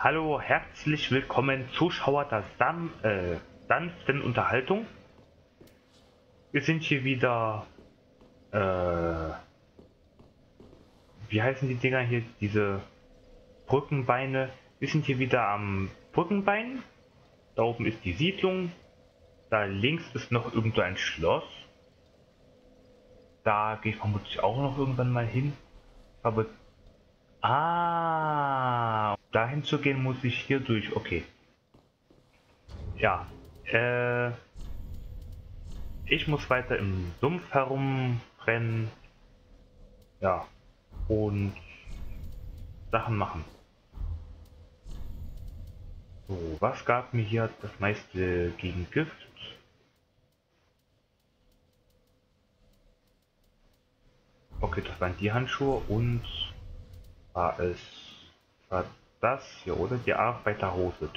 Hallo, herzlich willkommen Zuschauer der Sam äh, sanften Unterhaltung. Wir sind hier wieder, äh, wie heißen die Dinger hier, diese Brückenbeine. Wir sind hier wieder am Brückenbein. Da oben ist die Siedlung. Da links ist noch irgendwo ein Schloss. Da gehe ich vermutlich auch noch irgendwann mal hin. Aber Ah, um dahin zu gehen muss ich hier durch. Okay. Ja. Äh, ich muss weiter im Sumpf herumrennen. Ja. Und Sachen machen. So, was gab mir hier das meiste gegen Gift? Okay, das waren die Handschuhe und war es war das hier, oder? Die Arbeiterhose.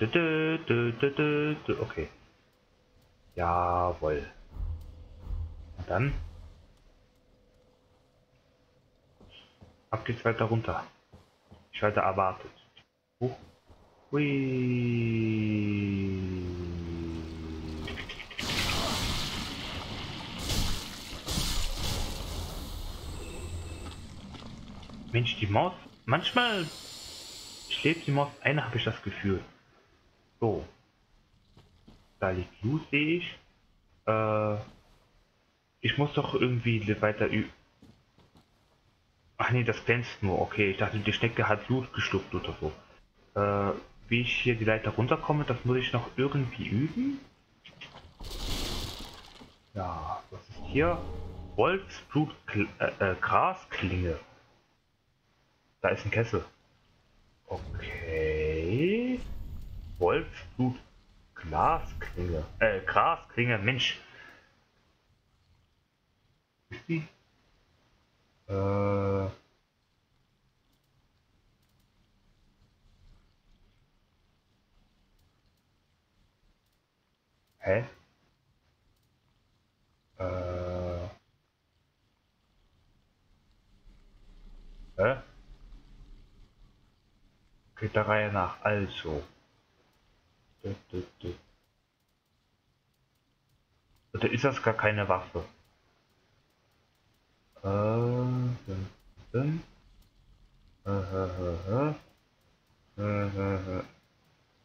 Okay. Jawohl. Und dann ab geht's weiter runter. Ich werde erwartet. Uh. Hui. Mensch, die Maus Manchmal schläft die Maus ein, habe ich das Gefühl. So. Da liegt Loot, sehe ich. Äh, ich muss doch irgendwie weiter ü... Ach nee, das glänzt nur. Okay, ich dachte, die Schnecke hat Loot geschluckt oder so. Äh, wie ich hier die Leiter runterkomme, das muss ich noch irgendwie üben. Ja, was ist hier? Wolfsblut äh, äh, Grasklinge. Da ist ein Kessel. Okay. Wolfsblut. Glasklinge. Äh, Grasklinge. Mensch. Ist die? Äh. Hä? Geht der Reihe nach. Also. Oder ist das gar keine Waffe?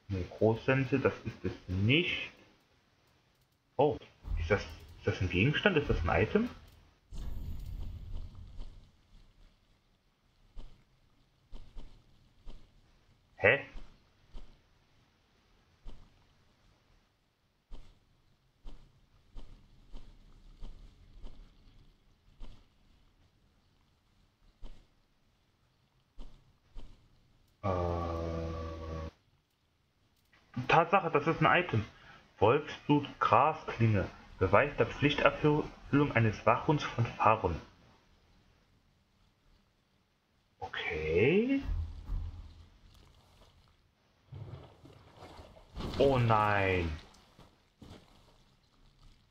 Ne, Großsense, das ist es nicht. Oh, ist das, ist das ein Gegenstand? Ist das ein Item? Hä? Äh. Tatsache, das ist ein Item. Wolfsblut Grasklinge. Beweis der Pflichterfüllung eines Wachhunds von Fahren. Okay. Oh nein.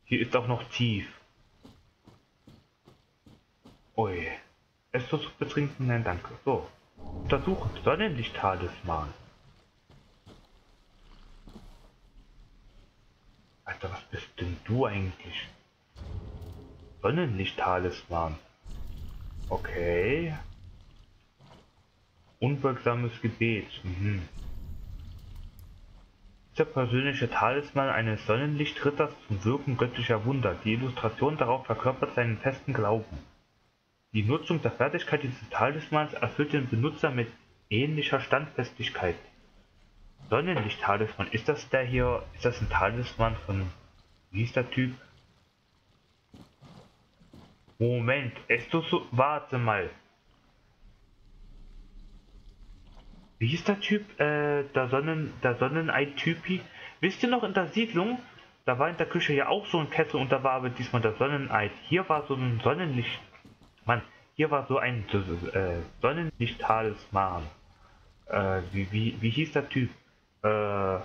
Hier ist auch noch tief. Ui. Es zu betrinken? Nein, danke. So. Untersuchen. Sonnenlicht-Talisman. Alter, was bist denn du eigentlich? Sonnenlicht-Talisman. Okay. Unwirksames Gebet. Mhm. Der persönliche Talisman eines Sonnenlichtritters zum Wirken göttlicher Wunder. Die Illustration darauf verkörpert seinen festen Glauben. Die Nutzung der Fertigkeit dieses Talismans erfüllt den Benutzer mit ähnlicher Standfestigkeit. Sonnenlicht-Talisman, ist das der hier, ist das ein Talisman von, Typ? Moment, ist du so, warte mal, Wie hieß der Typ? Äh, der Sonnen, der Sonnenei-Typi. Wisst ihr noch in der Siedlung? Da war in der Küche ja auch so ein Kessel und da war aber diesmal der Sonnenei. Hier war so ein Sonnenlicht. Mann, hier war so ein äh, Sonnenlicht-Talisman. Äh, wie, wie, wie hieß der Typ? Äh,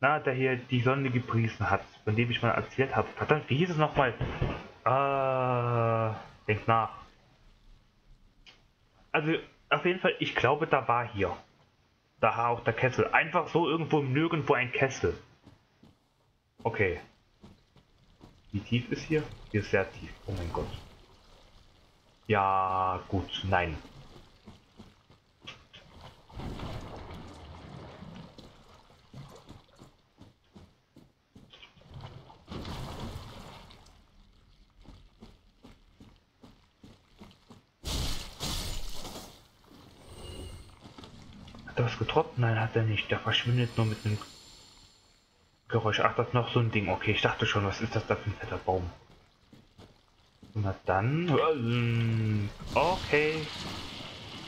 na, der hier die Sonne gepriesen hat, von dem ich mal erzählt habe. Verdammt, wie hieß es nochmal? Äh, denk nach. Also, auf jeden Fall, ich glaube, da war hier. Daher auch der Kessel. Einfach so irgendwo nirgendwo ein Kessel. Okay. Wie tief ist hier? Hier ist sehr tief. Oh mein Gott. Ja, gut. Nein. Was getroffen? Nein, hat er nicht. Der verschwindet nur mit einem Geräusch. Ach, das ist noch so ein Ding. Okay, ich dachte schon, was ist das da für ein fetter Baum? Na dann. Okay.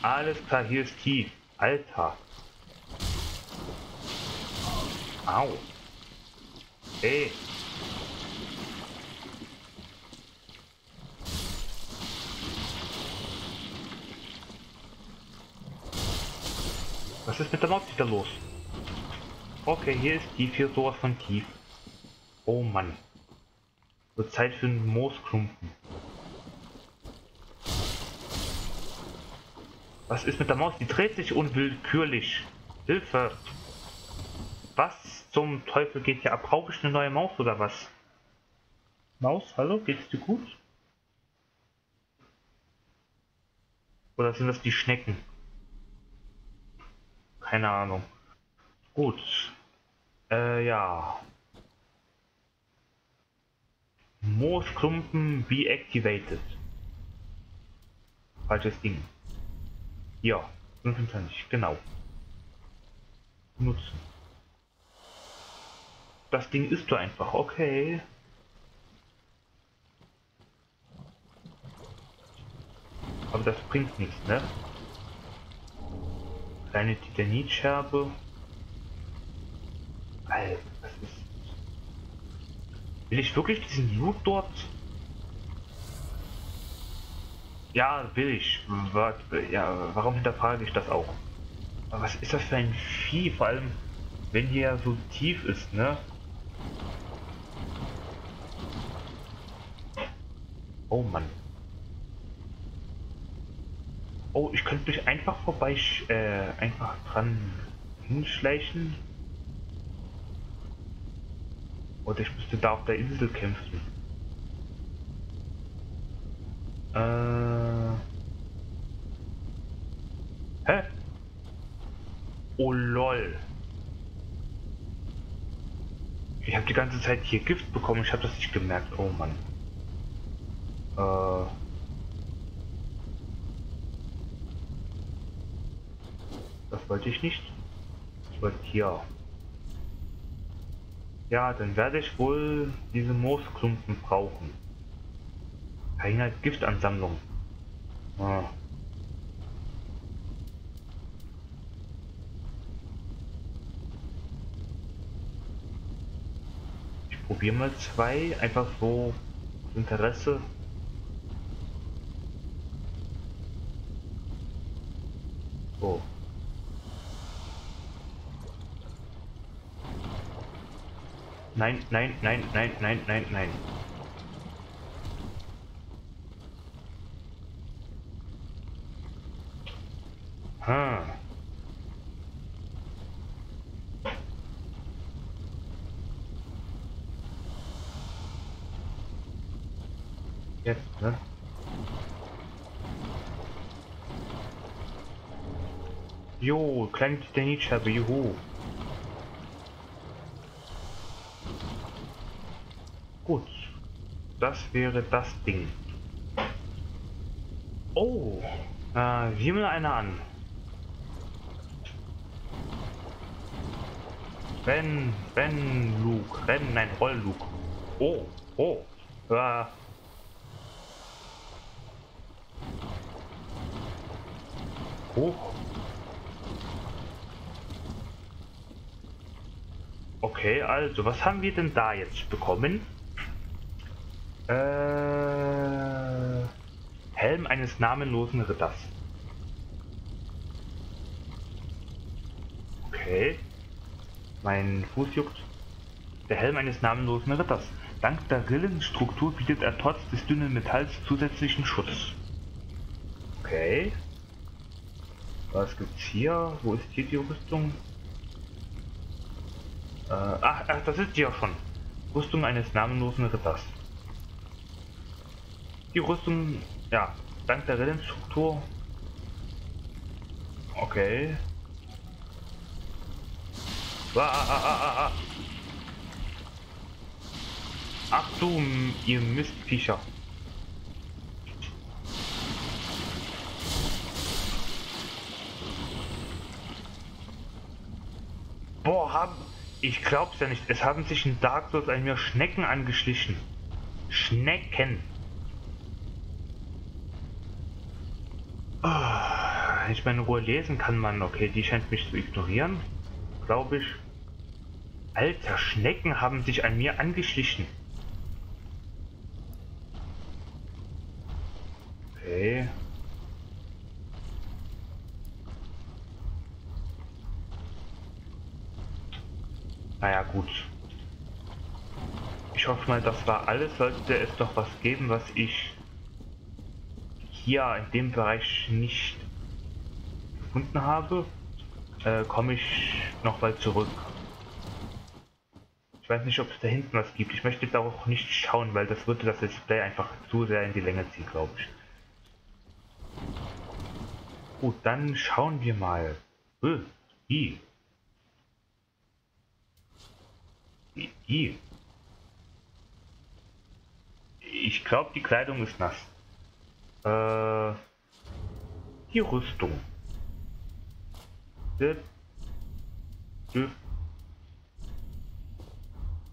Alles klar, hier ist tief. Alter. Au. Ey. Was ist mit der Maus wieder los? Okay, hier ist tief, hier sowas von tief. Oh Mann. Wird Zeit für einen Moosklumpen. Was ist mit der Maus? Die dreht sich unwillkürlich. Hilfe! Was zum Teufel geht hier ab? Brauche ich eine neue Maus oder was? Maus, hallo? Geht's dir gut? Oder sind das die Schnecken? Keine Ahnung. Gut. Äh, ja. Moosklumpen be activated. Falsches Ding. Ja, 25, genau. Nutzen. Das Ding ist du einfach, okay. Aber das bringt nichts, ne? Kleine Titanitscherbe. Alter, was ist... Will ich wirklich diesen Loot dort? Ja, will ich. Ja, warum hinterfrage ich das auch? Aber was ist das für ein Vieh? Vor allem, wenn hier so tief ist, ne? Oh Mann. Oh, ich könnte mich einfach vorbei, äh, einfach dran hinschleichen. Oder ich müsste da auf der Insel kämpfen. Äh. Hä? Oh lol. Ich habe die ganze Zeit hier Gift bekommen, ich habe das nicht gemerkt. Oh Mann. Äh. Wollte ich nicht. Ich wollte hier. Ja, dann werde ich wohl diese Moosklumpen brauchen. Keine Giftansammlung. Ah. Ich probiere mal zwei, einfach so Interesse. So. Nein, nein, nein, nein, nein, nein, nein. Hm. Jetzt, ne? Jo, kleine Titanitscherbe, juhu. Gut. Das wäre das Ding. Oh, äh, sieh mal einer an. Renn, renn, Luke, renn, nein, roll, Luke. Oh, oh, äh. Hoch. Okay, also, was haben wir denn da jetzt bekommen? Äh, Helm eines namenlosen Ritters. Okay. Mein Fuß juckt. Der Helm eines namenlosen Ritters. Dank der Rillenstruktur bietet er trotz des dünnen Metalls zusätzlichen Schutz. Okay. Was gibt's hier? Wo ist hier die Rüstung? Äh, ach, ach, das ist die ja schon. Rüstung eines namenlosen Ritters. Die Rüstung, ja, dank der Rellenstruktur. Okay. Ah, ah, ah, Ach du, ihr Mistviecher. Boah, haben... Ich glaub's ja nicht. Es haben sich in Dark Souls an mir Schnecken angeschlichen. Schnecken. Oh, ich meine, Ruhe lesen kann man. Okay, die scheint mich zu ignorieren. Glaube ich. Alter, Schnecken haben sich an mir angeschlichen. Okay. Naja, gut. Ich hoffe mal, das war alles. Sollte es doch was geben, was ich hier in dem Bereich nicht gefunden habe, äh, komme ich noch mal zurück. Ich weiß nicht, ob es da hinten was gibt. Ich möchte da auch nicht schauen, weil das würde das Display einfach zu sehr in die Länge ziehen, glaube ich. Gut, dann schauen wir mal. Äh, I. I. Ich glaube, die Kleidung ist nass. Äh, die Rüstung.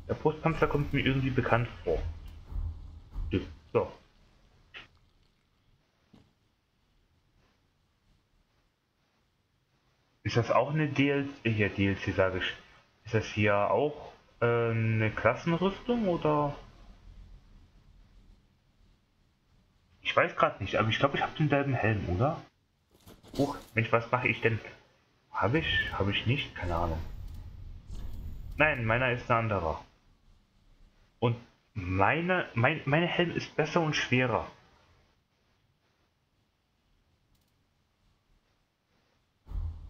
Der Brustpanzer kommt mir irgendwie bekannt vor. So. Ist das auch eine DLC? Hier, DLC sage ich. Ist das hier auch äh, eine Klassenrüstung oder? Ich weiß gerade nicht, aber ich glaube, ich habe denselben Helm, oder? Huch, Mensch, was mache ich denn? Habe ich? Habe ich nicht? Keine Ahnung. Nein, meiner ist ein anderer. Und meine, mein, meine Helm ist besser und schwerer.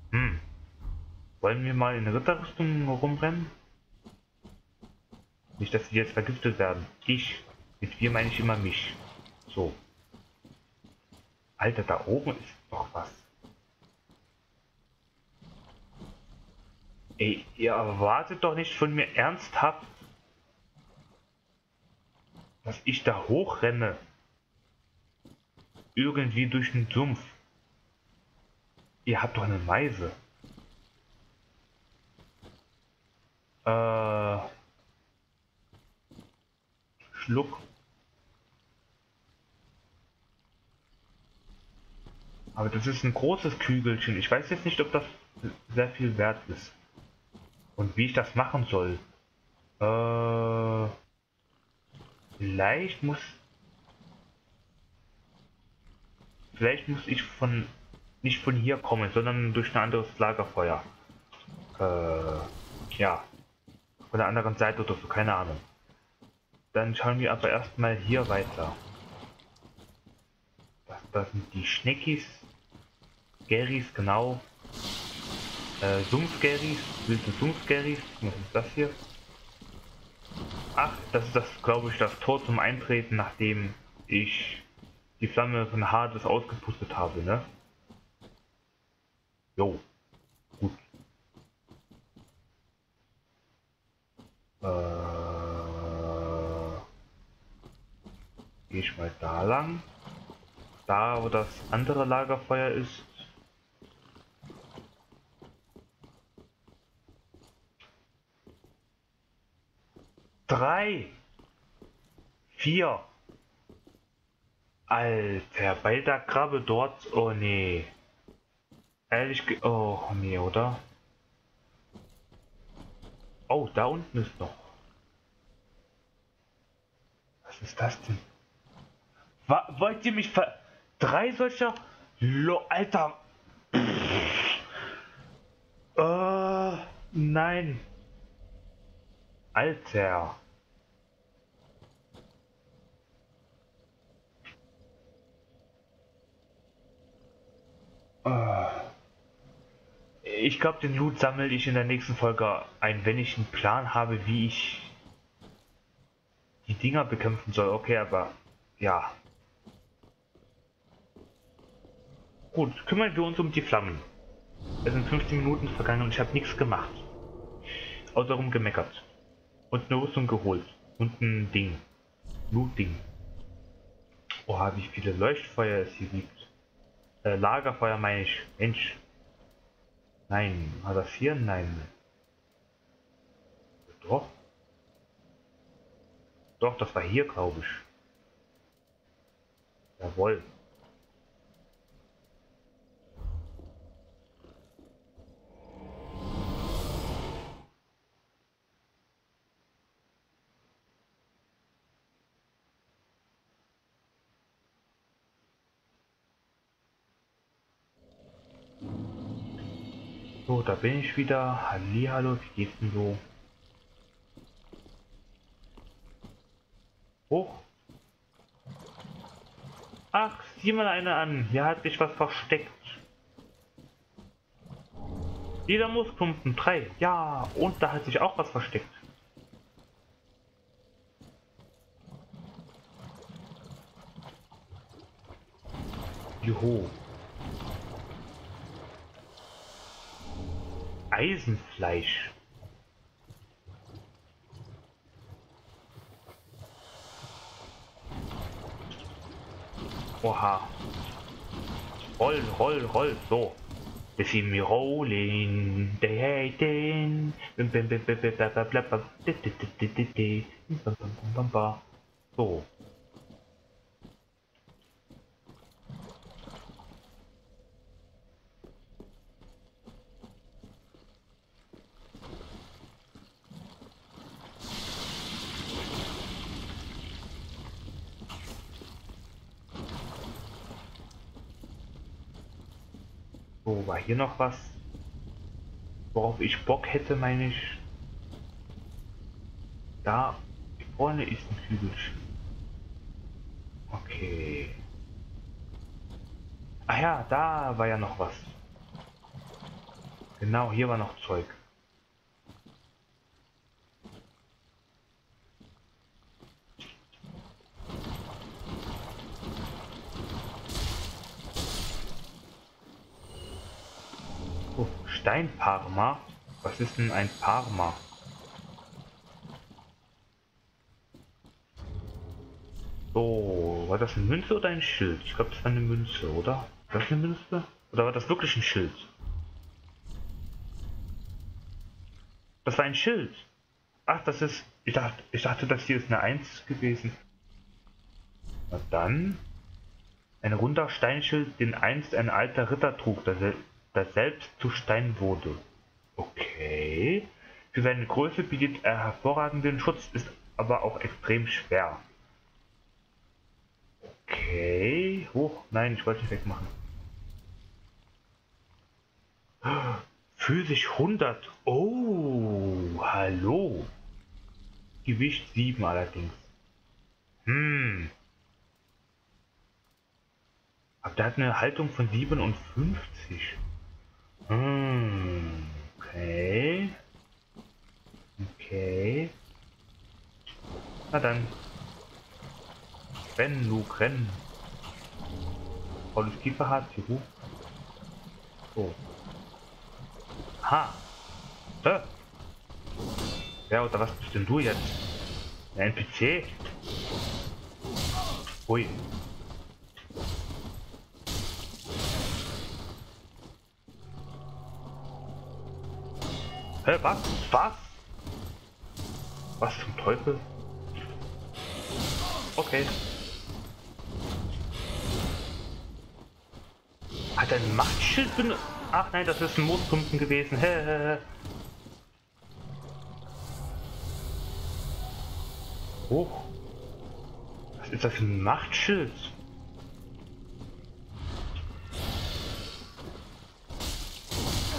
Hm. Wollen wir mal in Ritterrüstung rumrennen? Nicht, dass wir jetzt vergiftet werden. Ich. Mit wir meine ich immer mich. So. Alter, da oben ist doch was. Ey, ihr erwartet doch nicht von mir ernsthaft, dass ich da hochrenne. Irgendwie durch den Sumpf. Ihr habt doch eine Meise. Äh. Schluck. Aber das ist ein großes Kügelchen. Ich weiß jetzt nicht, ob das sehr viel wert ist. Und wie ich das machen soll. Äh, vielleicht muss... Vielleicht muss ich von... Nicht von hier kommen, sondern durch ein anderes Lagerfeuer. Äh, ja. Von der anderen Seite oder so, keine Ahnung. Dann schauen wir aber erstmal hier weiter. Das, das sind die Schneckis. Garys, genau. Äh, Sumpfgarys, wilde Sumpfgarys. Was ist das hier? Ach, das ist das, glaube ich, das Tor zum Eintreten, nachdem ich die Flamme von Hades ausgepustet habe, ne? Jo. Gut. Äh, Gehe ich mal da lang. Da, wo das andere Lagerfeuer ist, Drei. Vier. Alter, bei der Krabbe dort. Oh nee. Ehrlich ge Oh nee, oder? Oh, da unten ist noch. Was ist das denn? Wa wollt ihr mich ver... Drei solcher... Lo Alter. Äh, nein. Alter. Ich glaube, den Loot sammle ich in der nächsten Folge ein, wenn ich einen Plan habe, wie ich die Dinger bekämpfen soll. Okay, aber ja. Gut, kümmern wir uns um die Flammen. Es sind 15 Minuten vergangen und ich habe nichts gemacht. Außer rumgemeckert. Und eine Rüstung geholt. Und ein Ding. Loot-Ding. Oha, wie viele Leuchtfeuer es hier gibt. Äh, Lagerfeuer meine ich. Mensch. Nein. War das hier? Nein. Doch. Doch, das war hier, glaube ich. Jawohl. Bin ich wieder. Hallihallo, wie geht's denn so? Hoch. Ach, sieh mal eine an. Hier hat sich was versteckt. Jeder Moosklumpen, drei. Ja, und da hat sich auch was versteckt. Juhu. Eisenfleisch. Oha. Roll, roll, roll, so. Wir sind mir rolling, dating. So. So, war hier noch was? Worauf ich Bock hätte, meine ich. Da vorne ist ein Kügelchen. Okay. Ah ja, da war ja noch was. Genau, hier war noch Zeug. Steinparma? Was ist denn ein Parma? So, war das eine Münze oder ein Schild? Ich glaube, das war eine Münze, oder? War das eine Münze? Oder war das wirklich ein Schild? Das war ein Schild. Ach, das ist... Ich dachte, ich dachte, das hier ist eine 1 gewesen. Na dann... Ein runder Steinschild, den einst ein alter Ritter trug, das das selbst zu Stein wurde. Okay. Für seine Größe bietet er hervorragenden Schutz, ist aber auch extrem schwer. Okay. Hoch. Nein, ich wollte nicht wegmachen. Physisch 100. Oh, hallo. Gewicht 7 allerdings. Hm. Aber der hat eine Haltung von 57. Hm, okay. Okay. Na dann. Rennen, Luke, rennen. Volles Kiefer hat, juhu. So. Ha. Hä? Ja, oder was bist denn du jetzt? Ein NPC? Hui. Hä, was? Was? Was zum Teufel? Okay. Hat ein Machtschild benutzt? Ach nein, das ist ein Moospumpen gewesen. Hä, Hoch. Was ist das für ein Machtschild?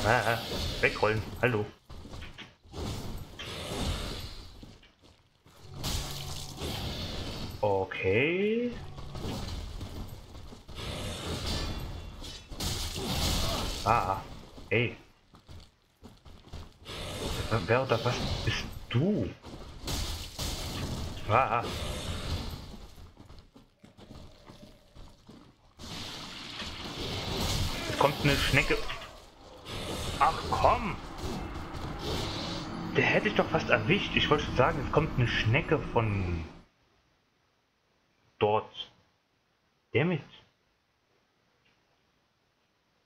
Ah, wegrollen. Hallo. Okay. Ah, ey. Wer oder was bist du? Ah. Es kommt eine Schnecke. Ach komm! Der hätte ich doch fast erwischt. Ich wollte sagen, es kommt eine Schnecke von dort. Damit.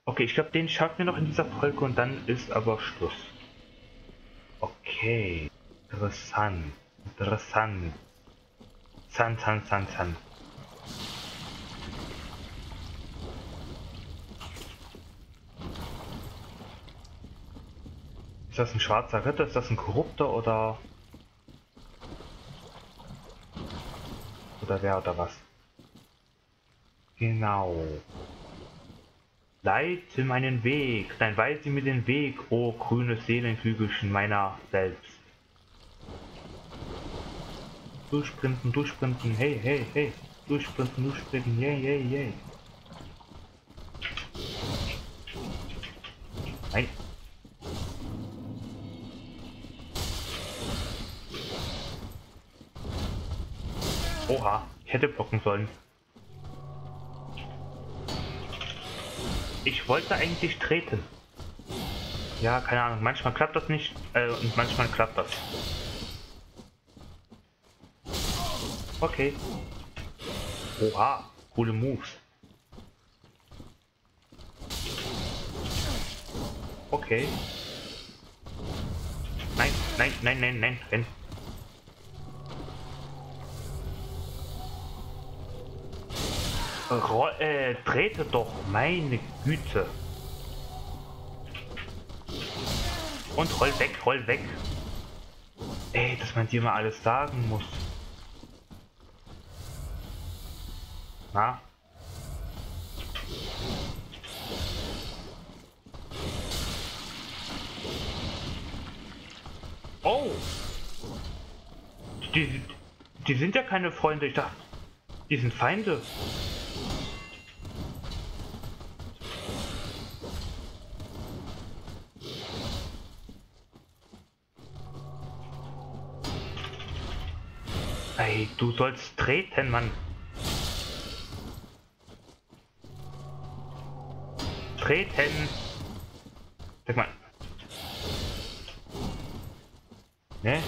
Okay, ich glaube, den schaffen wir noch in dieser Folge und dann ist aber Schluss. Okay. Interessant. Interessant. San, san, san, san. Ist das ein schwarzer Ritter? Ist das ein Korrupter oder... Oder wer oder was? Genau. Leite meinen Weg, dann weise mir den Weg, o oh, grünes Seelenhügelchen meiner selbst. Durchsprinten, durchsprinten, hey, hey, hey. Durchsprinten, durchsprinten, yay, yay, yay. Nein. Hätte blocken sollen. Ich wollte eigentlich treten. Ja, keine Ahnung. Manchmal klappt das nicht äh, und manchmal klappt das. Okay. Oha, coole Moves. Okay. Nein, nein, nein, nein, nein, renn. Roll, äh, trete doch, meine Güte. Und roll weg, roll weg. Ey, dass man dir mal alles sagen muss. Na? Oh! Die, die sind ja keine Freunde, ich dachte, die sind Feinde. Du sollst treten, Mann. Treten. Sag mal. Ne?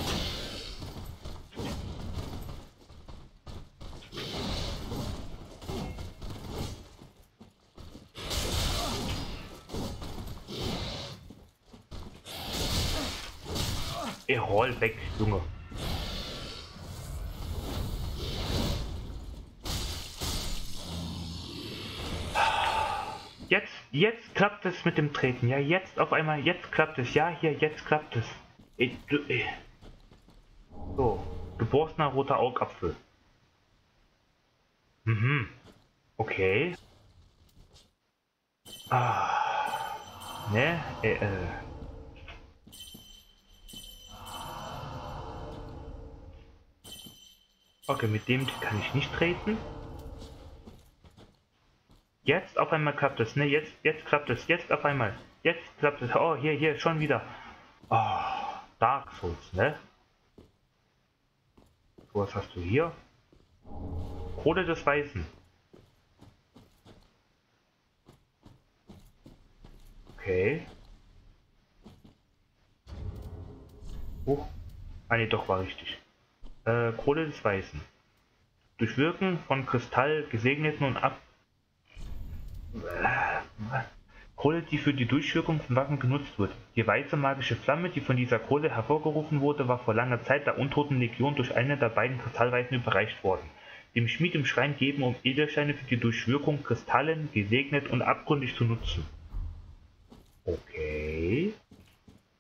Roll weg, Junge. Jetzt, jetzt klappt es mit dem Treten. Ja, jetzt auf einmal, jetzt klappt es. Ja, hier, jetzt klappt es. Ich, du, ich. So, geborstener roter Augapfel. Mhm. Okay. Ah. Ne? Äh, äh. Okay, mit dem kann ich nicht treten. Jetzt auf einmal klappt es, ne? Jetzt, jetzt klappt es, jetzt auf einmal. Jetzt klappt es. Oh, hier, hier, schon wieder. Oh, Dark Souls, ne? Was hast du hier? Kohle des Weißen. Okay. Oh. Ah ne, doch, war richtig. Äh, Kohle des Weißen. Durch Wirken von Kristall gesegneten und ab Kohle, die für die Durchwirkung von Waffen genutzt wird. Die weiße magische Flamme, die von dieser Kohle hervorgerufen wurde, war vor langer Zeit der untoten Legion durch eine der beiden Kristallweisen überreicht worden. Dem Schmied im Schrein geben, um Edelsteine für die Durchwirkung Kristallen, gesegnet und abgründig zu nutzen. Okay.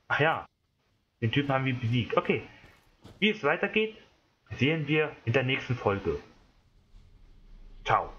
Ach ja, den Typen haben wir besiegt. Okay, wie es weitergeht, sehen wir in der nächsten Folge. Ciao.